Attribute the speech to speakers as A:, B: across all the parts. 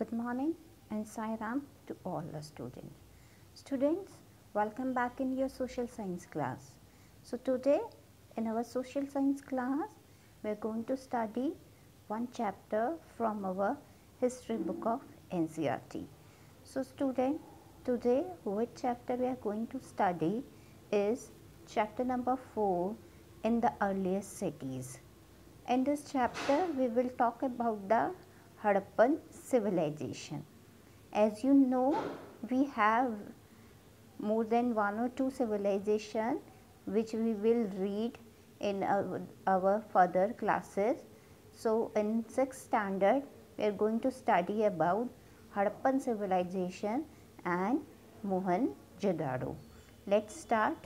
A: Good morning and Sairam to all the students. Students, welcome back in your social science class. So today in our social science class, we are going to study one chapter from our history book of NCERT. So student, today which chapter we are going to study is chapter number 4 in the earliest cities. In this chapter, we will talk about the Harappan civilization. As you know, we have more than one or two civilization which we will read in our, our further classes. So, in 6th standard, we are going to study about Harappan civilization and Mohenjo-daro. Let's start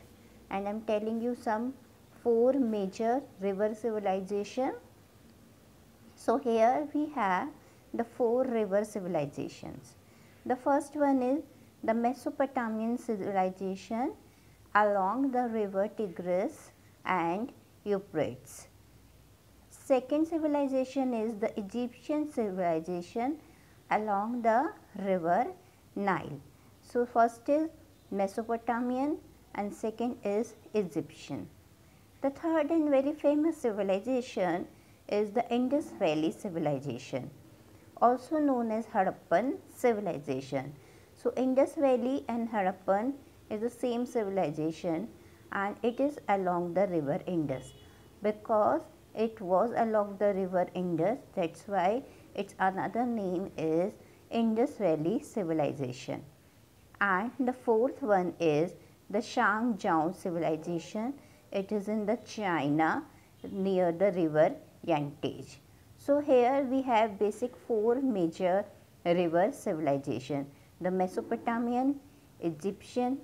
A: and I am telling you some four major river civilization. So here we have the four river civilizations. The first one is the Mesopotamian civilization along the river Tigris and Euphrates. Second civilization is the Egyptian civilization along the river Nile. So first is Mesopotamian and second is Egyptian. The third and very famous civilization is the Indus Valley civilization also known as Harappan civilization. So, Indus Valley and Harappan is the same civilization and it is along the river Indus because it was along the river Indus that is why its another name is Indus Valley civilization. And the fourth one is the Shangjiao civilization it is in the China near the river Yangtze. So, here we have basic four major river civilization the Mesopotamian, Egyptian,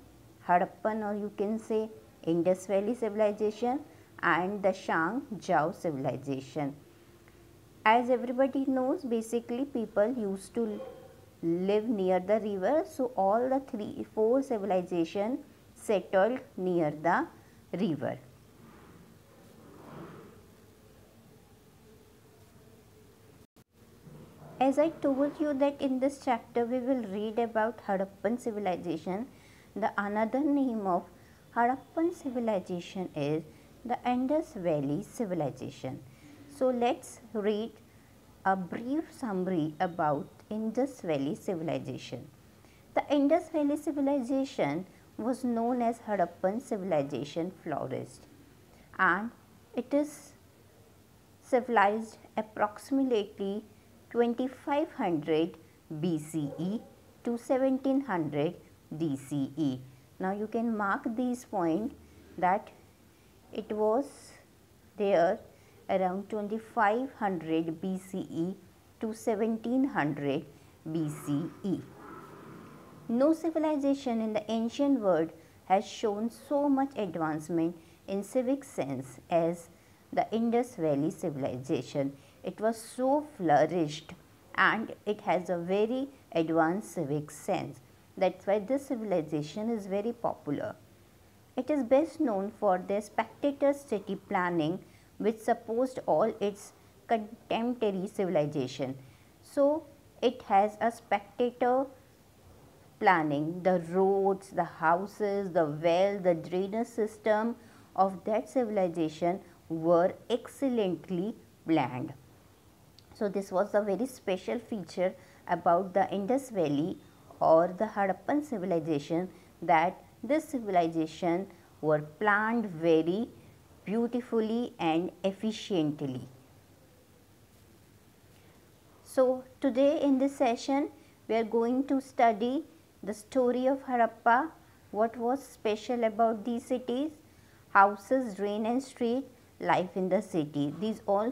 A: Harappan or you can say Indus Valley civilization and the Shangjiao civilization. As everybody knows basically people used to live near the river. So, all the three four civilization settled near the river. As I told you that in this chapter we will read about Harappan civilization. The another name of Harappan civilization is the Indus Valley civilization. So let's read a brief summary about Indus Valley civilization. The Indus Valley civilization was known as Harappan civilization flourished and it is civilized approximately 2500 BCE to 1700 BCE. Now you can mark these point that it was there around 2500 BCE to 1700 BCE. No civilization in the ancient world has shown so much advancement in civic sense as the Indus Valley civilization. It was so flourished and it has a very advanced civic sense. That's why this civilization is very popular. It is best known for their spectator city planning which supposed all its contemporary civilization. So, it has a spectator planning, the roads, the houses, the well, the drainage system of that civilization were excellently planned. So, this was a very special feature about the Indus Valley or the Harappan civilization that this civilization were planned very beautifully and efficiently. So, today in this session we are going to study the story of Harappa, what was special about these cities, houses, drain and street, life in the city. These all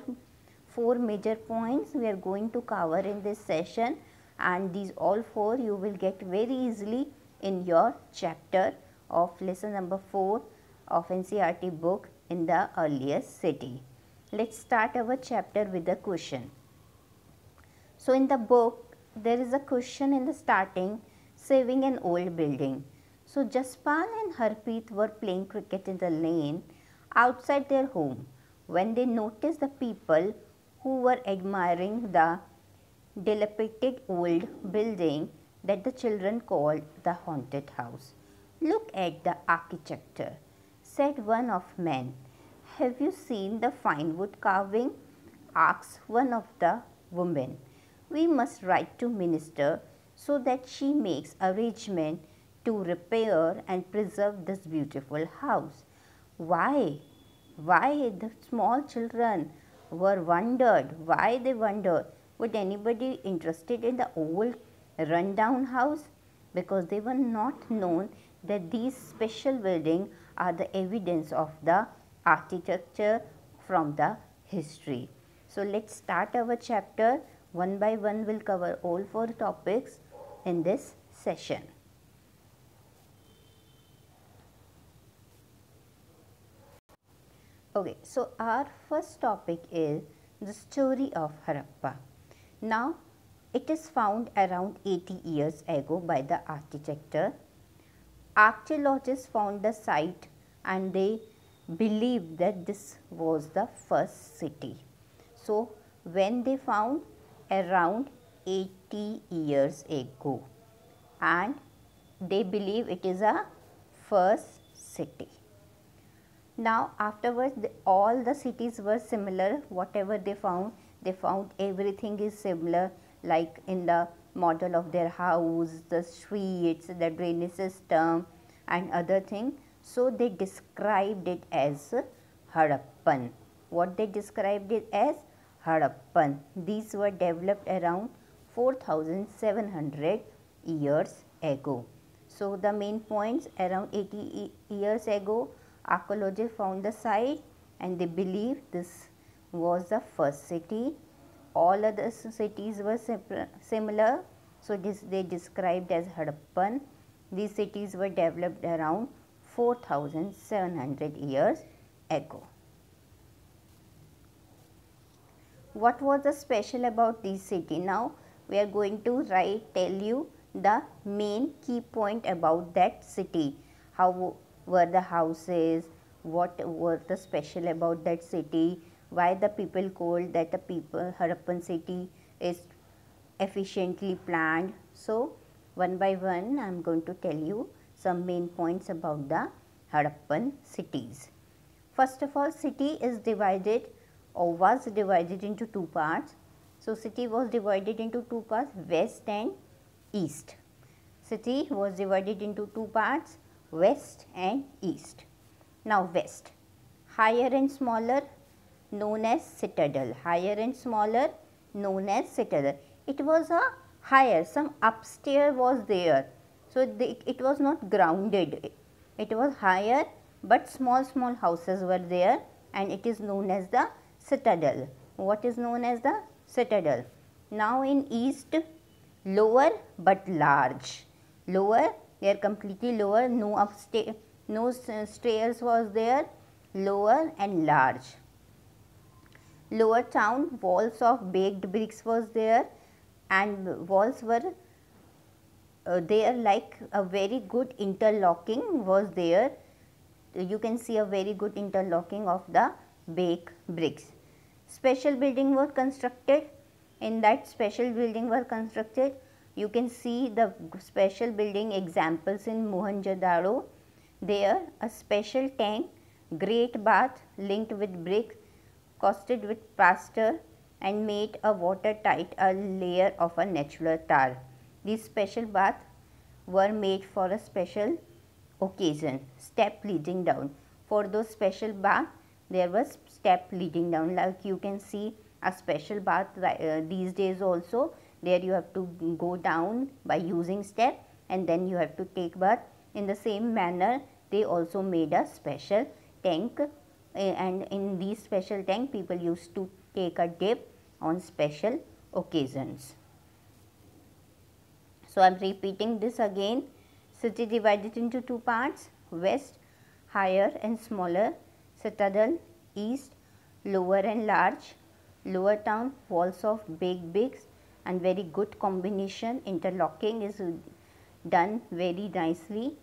A: four major points we are going to cover in this session and these all four you will get very easily in your chapter of lesson number 4 of NCERT book in the earliest city. Let's start our chapter with a question. So, in the book there is a question in the starting saving an old building. So, Jaspal and Harpreet were playing cricket in the lane outside their home when they noticed the people who were admiring the dilapidated old building that the children called the haunted house. Look at the architecture, said one of men. Have you seen the fine wood carving? asked one of the women. We must write to minister so that she makes arrangement to repair and preserve this beautiful house. Why? Why the small children were wondered? Why they wondered? Would anybody interested in the old rundown house? Because they were not known that these special buildings are the evidence of the architecture from the history. So let's start our chapter. One by one we'll cover all four topics in this session. Okay, so our first topic is the story of Harappa. Now, it is found around 80 years ago by the architecture. Archaeologists found the site and they believed that this was the first city. So, when they found around 80 years ago and they believe it is a first city. Now afterwards the, all the cities were similar whatever they found they found everything is similar like in the model of their house, the streets, the drainage system and other thing. So they described it as Harappan. What they described it as Harappan. These were developed around 4700 years ago. So the main points around 80 years ago Archaeologists found the site and they believe this was the first city. All other cities were similar. So, this they described as Harappan. These cities were developed around 4700 years ago. What was the special about this city? Now, we are going to write tell you the main key point about that city. How were the houses, what were the special about that city, why the people called that the people Harappan city is efficiently planned. So, one by one I am going to tell you some main points about the Harappan cities. First of all city is divided or was divided into two parts. So, city was divided into two parts west and east. City was divided into two parts west and east. Now west, higher and smaller known as citadel, higher and smaller known as citadel. It was a higher, some upstairs was there. So, the, it was not grounded, it was higher but small small houses were there and it is known as the citadel. What is known as the citadel? Now in east lower but large, lower they are completely lower, no upstairs, no stairs was there, lower and large. Lower town walls of baked bricks was there and walls were uh, there like a very good interlocking was there. You can see a very good interlocking of the baked bricks. Special building was constructed. In that special building was constructed you can see the special building examples in Mohenjo-daro. There a special tank, great bath linked with brick, costed with plaster and made a watertight a layer of a natural tar. These special baths were made for a special occasion, step leading down. For those special bath, there was step leading down like you can see a special bath uh, these days also there you have to go down by using step and then you have to take bath. In the same manner they also made a special tank. And in these special tank people used to take a dip on special occasions. So, I am repeating this again. City divided into two parts west higher and smaller citadel east lower and large lower town walls of big bigs and very good combination interlocking is done very nicely.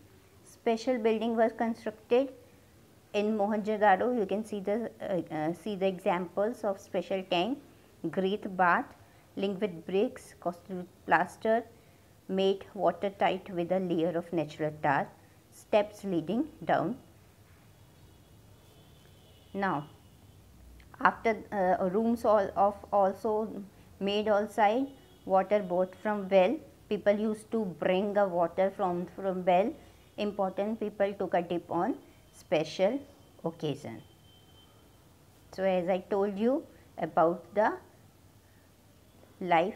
A: Special building was constructed in Mohenjo-daro you can see the uh, uh, see the examples of special tank, great bath linked with bricks, with plaster, made watertight with a layer of natural tar, steps leading down. Now, after uh, rooms all of also made outside, water bought from well. People used to bring a water from from well. Important people took a dip on special occasion. So, as I told you about the life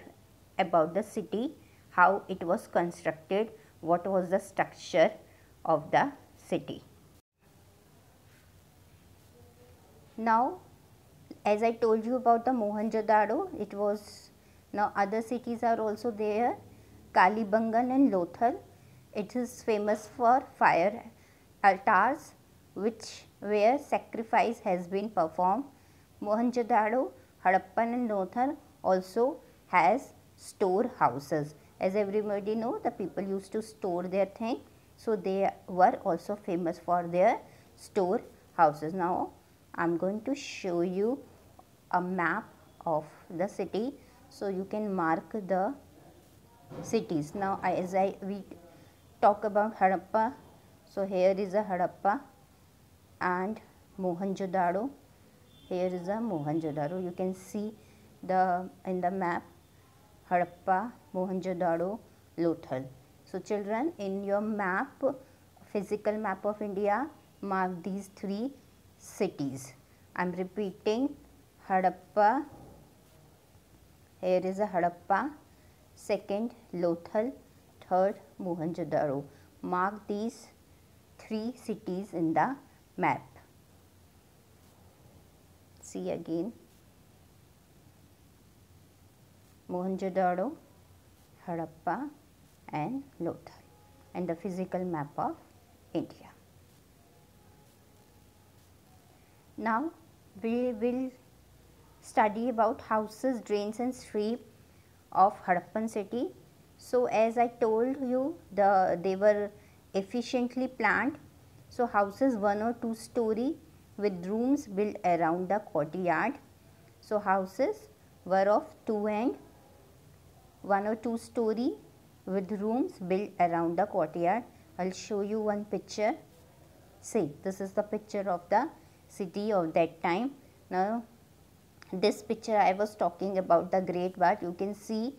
A: about the city, how it was constructed, what was the structure of the city. Now, as I told you about the Mohenjo-daro, it was now other cities are also there, Kalibangan and Lothal. It is famous for fire altars which where sacrifice has been performed. Mohenjo-daro, Harappan and Lothal also has storehouses. As everybody know the people used to store their thing. So, they were also famous for their store houses. Now, I am going to show you a map of the city. So, you can mark the cities. Now, as I we talk about Harappa. So, here is a Harappa and Mohenjo-daro. Here is a Mohenjo-daro. You can see the in the map Harappa, Mohenjo-daro, Lothal. So, children in your map, physical map of India, mark these three cities. I am repeating Harappa, here is a Harappa, second Lothal, third Mohenjo-daro. Mark these three cities in the map. See again. Mohenjo-daro, Harappa and Lothal and the physical map of India. Now, we will study about houses, drains and street of Harappan city. So, as I told you the they were efficiently planned. So, houses one or two story with rooms built around the courtyard. So, houses were of two and one or two story with rooms built around the courtyard. I will show you one picture. See, this is the picture of the city of that time. Now, this picture I was talking about the great bath. You can see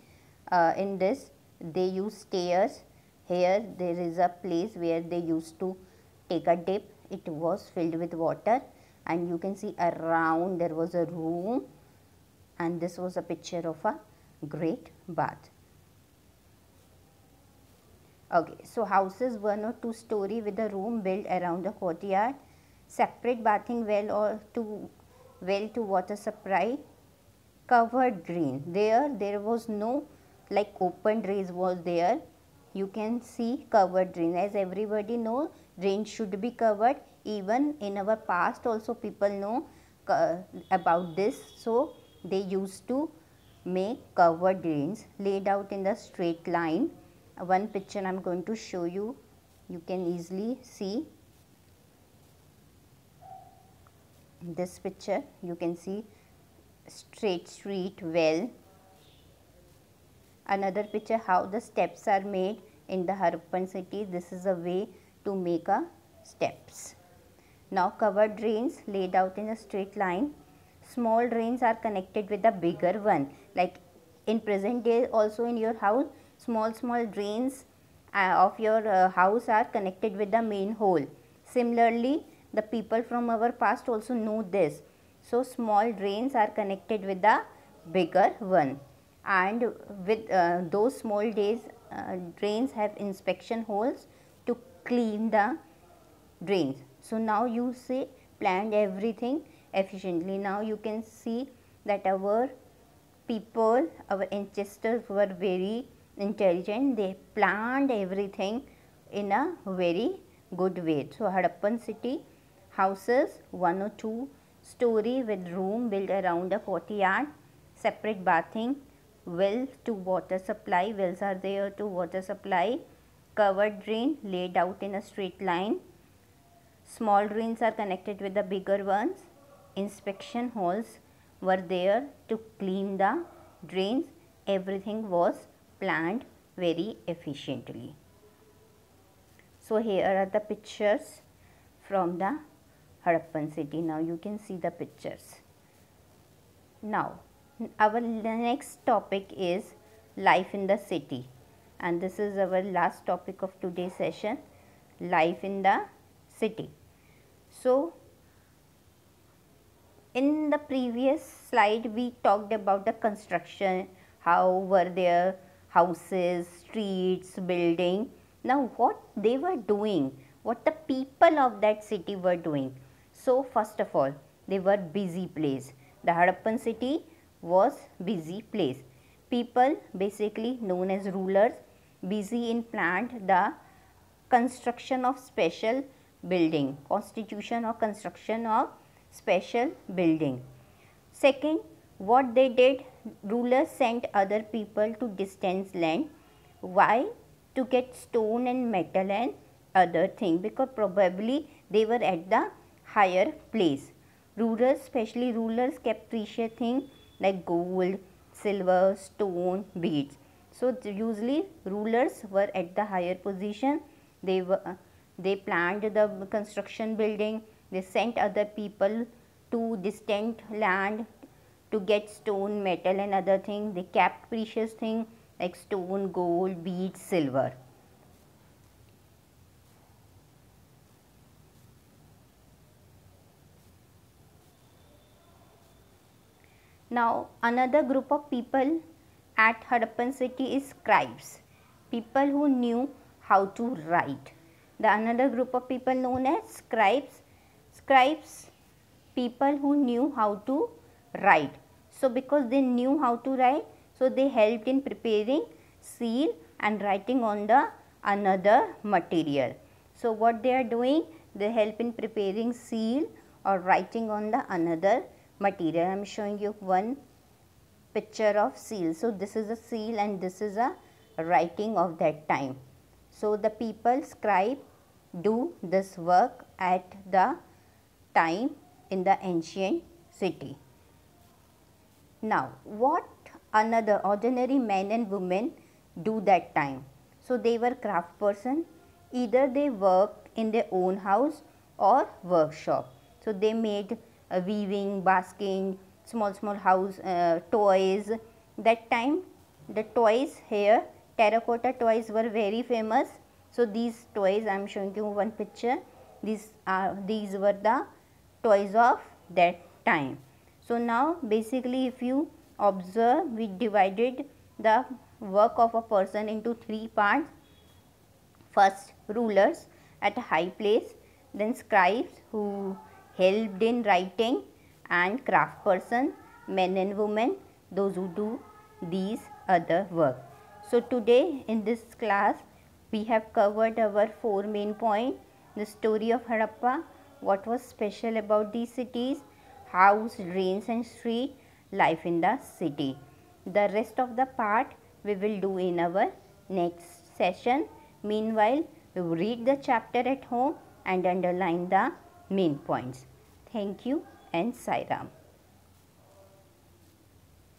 A: uh, in this they use stairs. Here there is a place where they used to take a dip. It was filled with water and you can see around there was a room and this was a picture of a great bath. Okay, so houses one or two story with a room built around the courtyard, separate bathing well or to well to water supply, covered drain. There, there was no like open drains was there. You can see covered drain. As everybody know, drain should be covered. Even in our past also people know uh, about this. So, they used to make covered drains laid out in the straight line. One picture I am going to show you, you can easily see this picture you can see straight street well. Another picture how the steps are made in the Harappan city. This is a way to make a steps. Now covered drains laid out in a straight line small drains are connected with the bigger one like in present day also in your house small small drains uh, of your uh, house are connected with the main hole similarly the people from our past also know this so small drains are connected with the bigger one and with uh, those small days uh, drains have inspection holes to clean the drains so now you see planned everything efficiently. Now you can see that our people, our ancestors were very intelligent. They planned everything in a very good way. So Harappan city houses one or two story with room built around a courtyard, separate bathing, well to water supply, wells are there to water supply, covered drain laid out in a straight line. Small drains are connected with the bigger ones inspection holes were there to clean the drains everything was planned very efficiently. So here are the pictures from the Harappan city. Now you can see the pictures. Now our next topic is life in the city and this is our last topic of today's session life in the city. So in the previous slide we talked about the construction how were their houses streets building now what they were doing what the people of that city were doing so first of all they were busy place the harappan city was busy place people basically known as rulers busy in plant the construction of special building constitution or construction of special building. Second, what they did, rulers sent other people to distant land. Why? To get stone and metal and other thing because probably they were at the higher place. Rulers, especially rulers kept precious things like gold, silver, stone, beads. So usually rulers were at the higher position. They were uh, they planned the construction building they sent other people to distant land to get stone, metal and other things. They kept precious things like stone, gold, beads, silver. Now another group of people at Harappan city is scribes, people who knew how to write. The another group of people known as scribes scribes people who knew how to write. So, because they knew how to write, so they helped in preparing seal and writing on the another material. So, what they are doing? They help in preparing seal or writing on the another material. I am showing you one picture of seal. So, this is a seal and this is a writing of that time. So, the people scribe do this work at the time in the ancient city. Now, what another ordinary men and women do that time? So, they were craft person, either they worked in their own house or workshop. So, they made weaving, basking, small small house uh, toys. That time the toys here, terracotta toys were very famous. So, these toys I am showing you one picture. These are these were the toys of that time. So, now basically if you observe we divided the work of a person into three parts. First rulers at a high place, then scribes who helped in writing and craft person, men and women, those who do these other work. So, today in this class we have covered our four main points, the story of Harappa, what was special about these cities, house, drains and street, life in the city. The rest of the part we will do in our next session. Meanwhile, we will read the chapter at home and underline the main points. Thank you and Sai Ram.